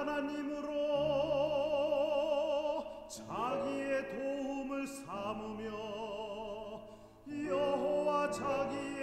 하나님으로 자기의 도움을 삼으며 여호와 자기의